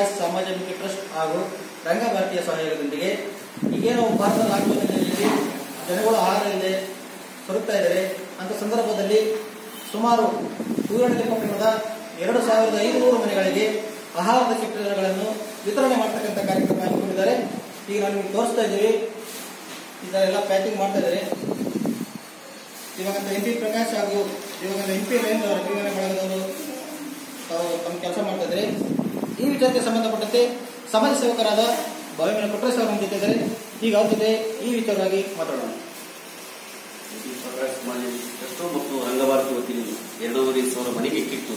ಪ್ರಕಾಶ್ ಸಮಾಜಮುಖಿ ಟ್ರಸ್ಟ್ ಹಾಗೂ ರಂಗಭಾರತಿಯ ಸಹಯೋಗದೊಂದಿಗೆ ಈಗೇನೋ ಭಾರತ ಲಾಕ್ಡೌನ್ನಲ್ಲಿ ಜನಗಳು ಆಹಾರ ಇಲ್ಲದೆ ಬರುತ್ತಾ ಇದ್ದಾರೆ. ಅಂತ ಸಂದರ್ಭದಲ್ಲಿ ಸುಮಾರು ಹೂವಿನಡಗ ಪಟ್ಟಣದ ಎರಡು ಸಾವಿರದ ಐದುನೂರು ಮನೆಗಳಿಗೆ ಆಹಾರದ ಚಿತ್ರಗಳನ್ನು ವಿತರಣೆ ಮಾಡ್ತಕ್ಕಂಥ ಕಾರ್ಯಕ್ರಮ ಹಮ್ಮಿಕೊಂಡಿದ್ದಾರೆ. ಈಗ ನಾನು ನಿಮ್ಗೆ ತೋರಿಸ್ತಾ ಇದ್ದೀವಿ. ಇದನ್ನೆಲ್ಲ ಪ್ಯಾಕಿಂಗ್ ಮಾಡ್ತಾ ಇದ್ದಾರೆ. ಇವಾಗಂತ ಎಂ ಪಿ ಪ್ರಕಾಶ್ ಹಾಗೂ ಇವಾಗ ಎಂ ಪಿ ರೇಣು ಅವರ ಅಭಿಮಾನ ಮಾಡಿದವರು ತಾವು ತಮ್ಮ ಕೆಲಸ ಮಾಡ್ತಾ ಇದ್ದಾರೆ. ಈ ವಿಚಾರಕ್ಕೆ ಸಂಬಂಧಪಟ್ಟಂತೆ ಸಮಾಜ ಸೇವಕರಾದ ಭಾವಿನ ಕೊಟ್ಟರೆ ಇದ್ದಾರೆ. ಈಗ ಅವ್ರ ಈ ವಿಚಾರವಾಗಿ ಮಾತಾಡೋಣ. ಎಷ್ಟೋ ಮತ್ತು ರಂಗಭಾರತಿ ವತಿಯಿಂದ ಎರಡೂವರೆ ಸಾವಿರ ಮನೆಗೆ ಕಿಟ್ಟು,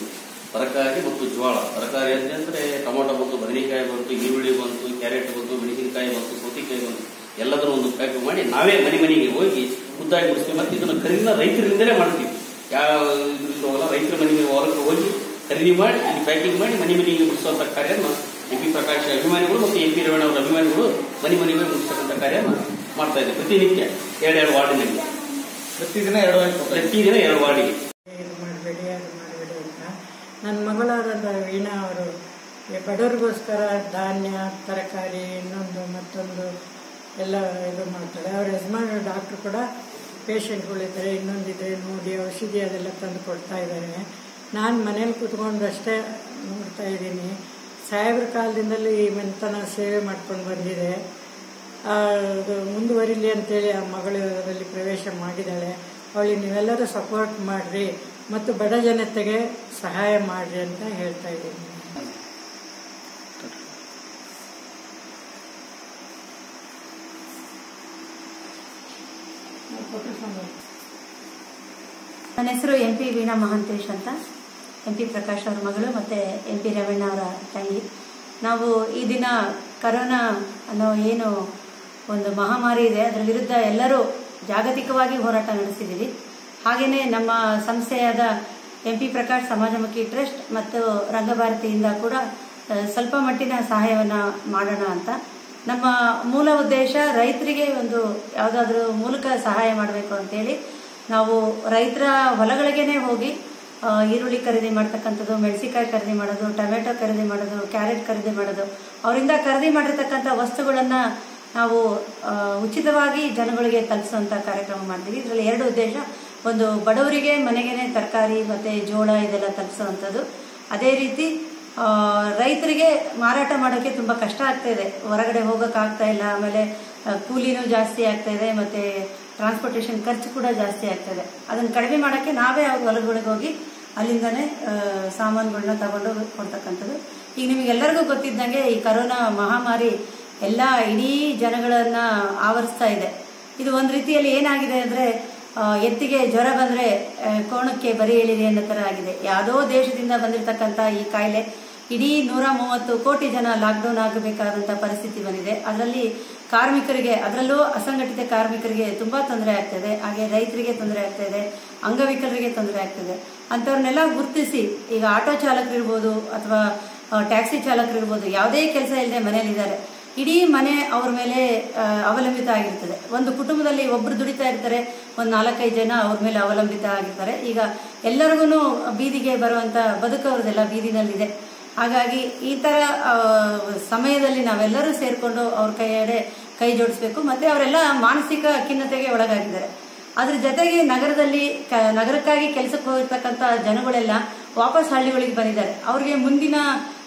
ತರಕಾರಿ ಮತ್ತು ಜ್ವಾಳ. ತರಕಾರಿ ಅಂದ್ರೆ ಟೊಮೊಟೊ ಬಂತು, ಬದನೆಕಾಯಿ ಬಂತು, ಈರುಳ್ಳಿ ಬಂತು, ಕ್ಯಾರೆಟ್ ಬಂತು, ಮೆಣಸಿನಕಾಯಿ ಬಂತು, ಸೌತೆಕಾಯಿ ಬಂತು. ಎಲ್ಲದರ ಒಂದು ಪ್ಯಾಕ್ ಮಾಡಿ ನಾವೇ ಮನೆ ಮನೆಗೆ ಹೋಗಿ ಮುದ್ದಾಗಿ ಮುಡಿಸ್ತೀವಿ ಮತ್ತೆ ಇದನ್ನು ಖರೀದಿನ ರೈತರಿಂದಲೇ ಮಾಡ್ತೀವಿ. ಯಾವ ಇದರಿಂದ ರೈತರ ಮನೆಗೆ ಹೋಗಿ ಖರೀದಿ ಮಾಡಿ ಅಲ್ಲಿ ಪ್ಯಾಕಿಂಗ್ ಮಾಡಿ ಮನೆ ಮನೆಗೆ ಮುಗಿಸುವಂತಹ ಕಾರ್ಯವನ್ನು ಎಂ ಪಿ ಪ್ರಕಾಶ್ ಅಭಿಮಾನಿಗಳು ಮತ್ತು ಎಂ ಪಿ ರೇವಣ್ಣ ಅವರ ಅಭಿಮಾನಿಗಳು ಮನೆ ಮನೆಗೆ ಮುಗಿಸ್ತಕ್ಕಂಥ ಕಾರ್ಯವನ್ನು ಮಾಡ್ತಾ ಇದ್ದಾರೆ ಪ್ರತಿನಿತ್ಯ ಎರಡೆರಡು ವಾರ್ಡಿನಲ್ಲಿ ಪ್ರತಿದಿನ ಎರಡು ಪ್ರತಿದಿನ ಎರಡು ವಾರ್ಡಿಗೆ ಇದು ಮಾಡಬೇಡಿ ಅದು ಮಾಡಬೇಡಿ ಅಂತ ನನ್ನ ಮಗಳಾದ ವೀಣಾ ಅವರು ಈ ಬಡವರಿಗೋಸ್ಕರ ಧಾನ್ಯ ತರಕಾರಿ ಇನ್ನೊಂದು ಮತ್ತೊಂದು ಎಲ್ಲ ಇದು ಮಾಡ್ತಾರೆ ಅವ್ರ ಯಜಮಾನ ಡಾಕ್ಟ್ರು ಕೂಡ ಪೇಷಂಟ್ಗಳಿದ್ದಾರೆ ಇನ್ನೊಂದಿದೆ ನೋಡಿ ಔಷಧಿ ಅದೆಲ್ಲ ತಂದು ಕೊಡ್ತಾ ಇದ್ದಾರೆ ನಾನು ಮನೇಲಿ ಕೂತ್ಕೊಂಡು ಅಷ್ಟೇ ನೋಡ್ತಾ ಇದ್ದೀನಿ. ಸಾಹೇಬ್ರ ಕಾಲದಿಂದಲೂ ಈ ಮೆಂತನ ಸೇವೆ ಮಾಡ್ಕೊಂಡು ಬಂದಿದೆ. ಅದು ಮುಂದುವರಿಲಿ ಅಂತೇಳಿ ಆ ಮಗಳು ಅದರಲ್ಲಿ ಪ್ರವೇಶ ಮಾಡಿದ್ದಾಳೆ. ಅವಳಿಗೆ ನೀವೆಲ್ಲರೂ ಸಪೋರ್ಟ್ ಮಾಡಿರಿ ಮತ್ತು ಬಡ ಜನತೆಗೆ ಸಹಾಯ ಮಾಡಿರಿ ಅಂತ ಹೇಳ್ತಾ ಇದ್ದೀನಿ. ನನ್ನ ಹೆಸರು ಎಂ ಪಿ ವೀಣಾ ಮಹಾಂತೇಶ್ ಅಂತ. ಎಂ ಪಿ ಪ್ರಕಾಶ್ ಅವ್ರ ಮಗಳು ಮತ್ತೆ ಎಂ ಪಿ ರೇವಣ್ಣ ಅವರ ತಂಗಿ. ನಾವು ಈ ದಿನ ಕರೋನಾ ಅನ್ನೋ ಏನು ಒಂದು ಮಹಾಮಾರಿ ಇದೆ, ಅದರ ವಿರುದ್ಧ ಎಲ್ಲರೂ ಜಾಗತಿಕವಾಗಿ ಹೋರಾಟ ನಡೆಸಿದ್ದೀವಿ. ಹಾಗೆಯೇ ನಮ್ಮ ಸಂಸ್ಥೆಯಾದ ಎಂ ಪಿ ಪ್ರಕಾಶ್ ಸಮಾಜಮುಖಿ ಟ್ರಸ್ಟ್ ಮತ್ತು ರಂಗಭಾರತಿಯಿಂದ ಕೂಡ ಸ್ವಲ್ಪ ಮಟ್ಟಿನ ಸಹಾಯವನ್ನು ಮಾಡೋಣ ಅಂತ. ನಮ್ಮ ಮೂಲ ಉದ್ದೇಶ ರೈತರಿಗೆ ಒಂದು ಯಾವುದಾದ್ರೂ ಮೂಲಕ ಸಹಾಯ ಮಾಡಬೇಕು ಅಂತೇಳಿ ನಾವು ರೈತರ ಹೊಲಗಳಿಗೇನೆ ಹೋಗಿ ಈರುಳ್ಳಿ ಖರೀದಿ ಮಾಡ್ತಕ್ಕಂಥದ್ದು ಮೆಣಸಿಕಾಯಿ ಖರೀದಿ ಮಾಡೋದು, ಟೊಮೆಟೊ ಖರೀದಿ ಮಾಡೋದು, ಕ್ಯಾರೆಟ್ ಖರೀದಿ ಮಾಡೋದು. ಅವರಿಂದ ಖರೀದಿ ಮಾಡಿರ್ತಕ್ಕಂಥ ವಸ್ತುಗಳನ್ನ ನಾವು ಉಚಿತವಾಗಿ ಜನಗಳಿಗೆ ತಲುಪಿಸುವಂಥ ಕಾರ್ಯಕ್ರಮ ಮಾಡ್ತೀವಿ. ಇದರಲ್ಲಿ ಎರಡು ಉದ್ದೇಶ. ಒಂದು, ಬಡವರಿಗೆ ಮನೆಗೇನೆ ತರಕಾರಿ ಮತ್ತೆ ಜೋಳ ಇದೆಲ್ಲ ತಲುಪಿಸುವಂಥದ್ದು. ಅದೇ ರೀತಿ ರೈತರಿಗೆ ಮಾರಾಟ ಮಾಡೋಕ್ಕೆ ತುಂಬ ಕಷ್ಟ ಆಗ್ತಾ ಇದೆ. ಹೊರಗಡೆ ಹೋಗೋಕ್ಕಾಗ್ತಾ ಇಲ್ಲ. ಆಮೇಲೆ ಕೂಲಿನೂ ಜಾಸ್ತಿ ಆಗ್ತಾ ಇದೆ ಮತ್ತೆ ಟ್ರಾನ್ಸ್ಪೋರ್ಟೇಷನ್ ಖರ್ಚು ಕೂಡ ಜಾಸ್ತಿ ಆಗ್ತಾ ಇದೆ. ಅದನ್ನ ಕಡಿಮೆ ಮಾಡೋಕ್ಕೆ ನಾವೇ ಅವ್ರ ಹೊಲಗಳಿಗೆ ಹೋಗಿ ಅಲ್ಲಿಂದಾನೇ ಸಾಮಾನುಗಳನ್ನ ತಗೊಂಡು ಕೊಡ್ತಕ್ಕಂಥದ್ದು. ಈಗ ನಿಮಗೆಲ್ಲರಿಗೂ ಗೊತ್ತಿದ್ದಂಗೆ ಈ ಕರೋನಾ ಮಹಾಮಾರಿ ಎಲ್ಲ ಇಡೀ ಜನಗಳನ್ನ ಆವರಿಸ್ತಾ ಇದೆ. ಇದು ಒಂದು ರೀತಿಯಲ್ಲಿ ಏನಾಗಿದೆ ಅಂದ್ರೆ ಎತ್ತಿಗೆ ಜ್ವರ ಬಂದ್ರೆ ಕೋಣಕ್ಕೆ ಬರಿ ಎಳಿರಿ ಅನ್ನೋ ತರ ಆಗಿದೆ. ಯಾವುದೋ ದೇಶದಿಂದ ಬಂದಿರತಕ್ಕಂತ ಈ ಕಾಯಿಲೆ, ಇಡೀ ನೂರ ಮೂವತ್ತು ಕೋಟಿ ಜನ ಲಾಕ್ಡೌನ್ ಆಗಬೇಕಾದಂತ ಪರಿಸ್ಥಿತಿ ಬಂದಿದೆ. ಅದರಲ್ಲಿ ಕಾರ್ಮಿಕರಿಗೆ, ಅದರಲ್ಲೂ ಅಸಂಘಟಿತ ಕಾರ್ಮಿಕರಿಗೆ ತುಂಬಾ ತೊಂದರೆ ಆಗ್ತದೆ. ಹಾಗೆ ರೈತರಿಗೆ ತೊಂದರೆ ಆಗ್ತಾ ಇದೆ ಅಂಗವಿಕಲರಿಗೆ ತೊಂದರೆ ಆಗ್ತದೆ. ಅಂತವ್ರನ್ನೆಲ್ಲ ಗುರುತಿಸಿ, ಈಗ ಆಟೋ ಚಾಲಕರಿರ್ಬೋದು ಅಥವಾ ಟ್ಯಾಕ್ಸಿ ಚಾಲಕರಿರ್ಬೋದು, ಯಾವುದೇ ಕೆಲಸ ಇಲ್ಲದೆ ಮನೆಯಲ್ಲಿದ್ದಾರೆ. ಇಡೀ ಮನೆ ಅವ್ರ ಮೇಲೆ ಅವಲಂಬಿತ ಆಗಿರ್ತದೆ. ಒಂದು ಕುಟುಂಬದಲ್ಲಿ ಒಬ್ರು ದುಡಿತಾ ಇರ್ತಾರೆ, ಒಂದು ನಾಲ್ಕೈದು ಜನ ಅವ್ರ ಮೇಲೆ ಅವಲಂಬಿತ ಆಗಿರ್ತಾರೆ. ಈಗ ಎಲ್ಲರಿಗೂ ಬೀದಿಗೆ ಬರುವಂತ ಬದುಕು ಅವ್ರದ್ದೆಲ್ಲ ಬೀದಿನಲ್ಲಿದೆ. ಹಾಗಾಗಿ ಈ ತರ ಸಮಯದಲ್ಲಿ ನಾವೆಲ್ಲರೂ ಸೇರ್ಕೊಂಡು ಅವ್ರ ಕೈಯಡೆ ಕೈ ಜೋಡಿಸ್ಬೇಕು. ಮತ್ತೆ ಅವರೆಲ್ಲ ಮಾನಸಿಕ ಖಿನ್ನತೆಗೆ ಒಳಗಾಗಿದ್ದಾರೆ. ಅದ್ರ ಜೊತೆಗೆ ನಗರದಲ್ಲಿ ನಗರಕ್ಕಾಗಿ ಕೆಲಸಕ್ಕೆ ಹೋಗಿರ್ತಕ್ಕಂಥ ಜನಗಳೆಲ್ಲ ವಾಪಸ್ ಹಳ್ಳಿಗಳಿಗೆ ಬಂದಿದ್ದಾರೆ. ಅವ್ರಿಗೆ ಮುಂದಿನ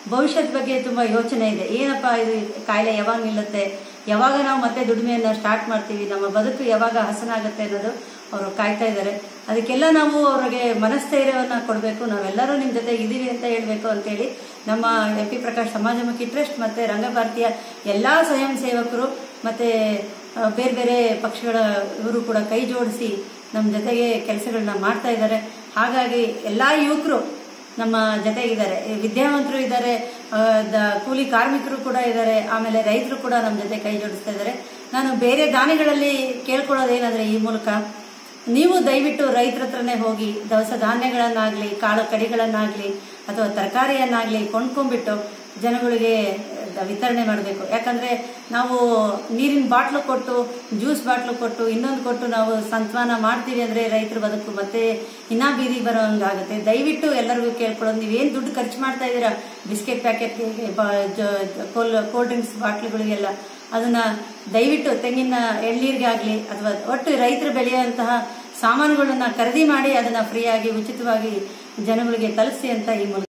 ಭವಿಷ್ಯದ ಬಗ್ಗೆ ತುಂಬಾ ಯೋಚನೆ ಇದೆ. ಏನಪ್ಪಾ ಇದು ಕಾಯಿಲೆ ಯಾವಾಗ ನಿಲ್ಲುತ್ತೆ? ಯಾವಾಗ ನಾವು ಮತ್ತೆ ದುಡಿಮೆಯನ್ನು ಸ್ಟಾರ್ಟ್ ಮಾಡ್ತೀವಿ, ನಮ್ಮ ಬದುಕು ಯಾವಾಗ ಹಸನಾಗುತ್ತೆ ಅನ್ನೋದು ಅವರು ಕಾಯ್ತಾ ಇದ್ದಾರೆ. ಅದಕ್ಕೆಲ್ಲ ನಾವು ಅವ್ರಿಗೆ ಮನಸ್ಥೈರ್ಯವನ್ನು ಕೊಡಬೇಕು. ನಾವೆಲ್ಲರೂ ನಿಮ್ಮ ಜೊತೆ ಇದ್ದೀವಿ ಅಂತ ಹೇಳಬೇಕು ಅಂತೇಳಿ ನಮ್ಮ ಎಂ ಪಿ ಪ್ರಕಾಶ್ ಸಮಾಜಮುಖಿ ಟ್ರಸ್ಟ್ ಮತ್ತು ರಂಗಭಾರತೀಯ ಎಲ್ಲ ಸ್ವಯಂ ಸೇವಕರು ಮತ್ತು ಬೇರೆ ಬೇರೆ ಪಕ್ಷಗಳ ಇವರು ಕೂಡ ಕೈ ಜೋಡಿಸಿ ನಮ್ಮ ಜೊತೆಗೆ ಕೆಲಸಗಳನ್ನ ಮಾಡ್ತಾ ಇದ್ದಾರೆ. ಹಾಗಾಗಿ ಎಲ್ಲ ಯುವಕರು ನಮ್ಮ ಜೊತೆ ಇದ್ದಾರೆ. ವಿದ್ಯಾವಂತರು ಇದ್ದಾರೆ ಕೂಲಿ ಕಾರ್ಮಿಕರು ಕೂಡ ಇದ್ದಾರೆ, ಆಮೇಲೆ ರೈತರು ಕೂಡ ನಮ್ಮ ಜೊತೆ ಕೈ ಜೋಡಿಸ್ತಾ ಇದ್ದಾರೆ. ನಾನು ಬೇರೆ ದಾನಿಗಳಲ್ಲಿ ಕೇಳ್ಕೊಳ್ಳೋದೇನಂದ್ರೆ ಈ ಮೂಲಕ, ನೀವು ದಯವಿಟ್ಟು ರೈತರ ಹತ್ರನೇ ಹೋಗಿ ದವಸ ಧಾನ್ಯಗಳನ್ನಾಗ್ಲಿ, ಕಾಳು ಕಡಿಗಳನ್ನಾಗ್ಲಿ ಅಥವಾ ತರಕಾರಿಯನ್ನಾಗ್ಲಿ ಕೊಂಡ್ಕೊಂಡ್ಬಿಟ್ಟು ಜನಗಳಿಗೆ ವಿತರಣೆ ಮಾಡಬೇಕು. ಯಾಕಂದ್ರೆ ನಾವು ನೀರಿನ ಬಾಟ್ಲು ಕೊಟ್ಟು, ಜ್ಯೂಸ್ ಬಾಟ್ಲು ಕೊಟ್ಟು, ಇನ್ನೊಂದು ಕೊಟ್ಟು ನಾವು ಸಂತಾನ ಮಾಡ್ತೀವಿ ಅಂದ್ರೆ ರೈತರು ಬದುಕು ಮತ್ತೆ ಇನ್ನೂ ಬೀದಿ ಬರೋಂಗಾಗುತ್ತೆ ದಯವಿಟ್ಟು ಎಲ್ಲರಿಗೂ ಕೇಳ್ಕೊಳ್ಳೋದು, ನೀವೇನು ದುಡ್ಡು ಖರ್ಚು ಮಾಡ್ತಾ ಇದ್ದೀರಾ? ಬಿಸ್ಕೆಟ್ ಪ್ಯಾಕೆಟ್ಗೆ ಕೋಲ್ಡ್ ಡ್ರಿಂಕ್ಸ್ ಬಾಟ್ಲುಗಳಿಗೆಲ್ಲ. ಅದನ್ನ ದಯವಿಟ್ಟು ತೆಂಗಿನ ಎಳ್ನೀರಿಗಾಗ್ಲಿ ಅಥವಾ ಒಟ್ಟು ರೈತರು ಬೆಳೆಯುವಂತಹ ಸಾಮಾನುಗಳನ್ನ ಖರೀದಿ ಮಾಡಿ ಅದನ್ನ ಫ್ರೀಯಾಗಿ, ಉಚಿತವಾಗಿ ಜನಗಳಿಗೆ ತಲುಪಿಸಿ ಅಂತ ಈ ಮೂಲಕ